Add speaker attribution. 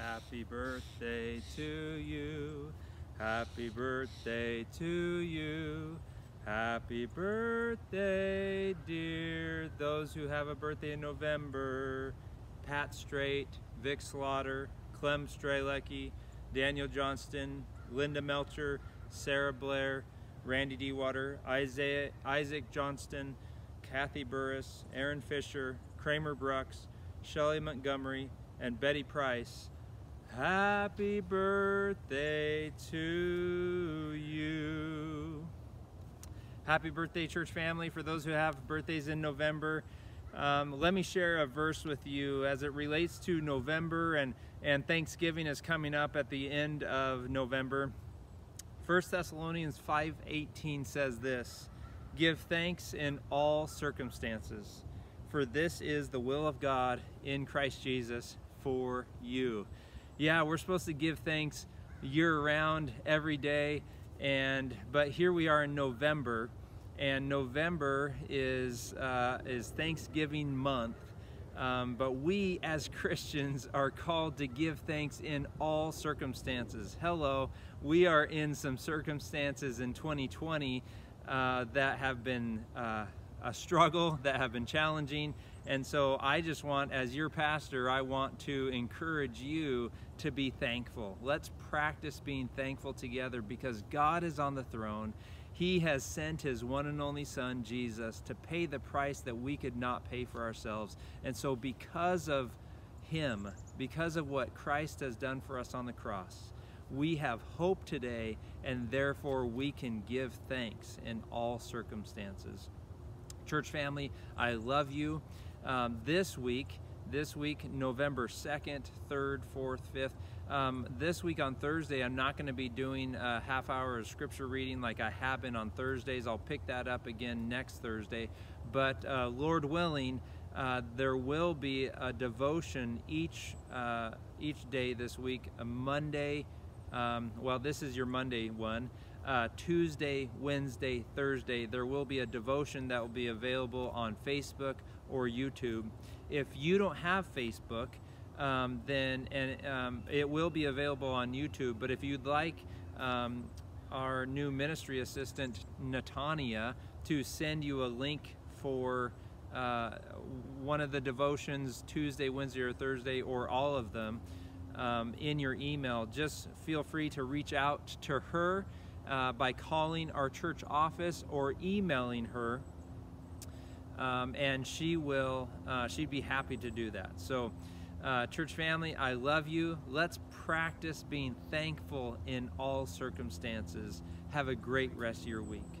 Speaker 1: Happy birthday to you. Happy birthday to you. Happy birthday, dear. Those who have a birthday in November Pat Straight, Vic Slaughter, Clem Strelecki, Daniel Johnston, Linda Melcher, Sarah Blair, Randy Dewater, Isaiah, Isaac Johnston, Kathy Burris, Aaron Fisher, Kramer Brooks, Shelley Montgomery, and Betty Price. Happy birthday to you. Happy birthday, church family. For those who have birthdays in November, um, let me share a verse with you as it relates to November and, and Thanksgiving is coming up at the end of November. 1 Thessalonians 5.18 says this, Give thanks in all circumstances, for this is the will of God in Christ Jesus for you. Yeah, we're supposed to give thanks year round, every day, and but here we are in November, and November is uh, is Thanksgiving month. Um, but we as Christians are called to give thanks in all circumstances. Hello, we are in some circumstances in 2020 uh, that have been uh, a struggle, that have been challenging. And so I just want, as your pastor, I want to encourage you to be thankful. Let's practice being thankful together because God is on the throne. He has sent his one and only son, Jesus, to pay the price that we could not pay for ourselves. And so because of him, because of what Christ has done for us on the cross, we have hope today and therefore we can give thanks in all circumstances. Church family, I love you. Um, this week, this week, November 2nd, 3rd, 4th, 5th, um, this week on Thursday, I'm not going to be doing a half hour of scripture reading like I have been on Thursdays. I'll pick that up again next Thursday. But uh, Lord willing, uh, there will be a devotion each uh, each day this week. A Monday, um, well, this is your Monday one. Uh, Tuesday, Wednesday, Thursday, there will be a devotion that will be available on Facebook or YouTube. If you don't have Facebook, um, then and um, it will be available on YouTube. But if you'd like um, our new ministry assistant Natania to send you a link for uh, one of the devotions Tuesday, Wednesday, or Thursday, or all of them um, in your email, just feel free to reach out to her uh, by calling our church office or emailing her. Um, and she will, uh, she'd be happy to do that. So uh, church family, I love you. Let's practice being thankful in all circumstances. Have a great rest of your week.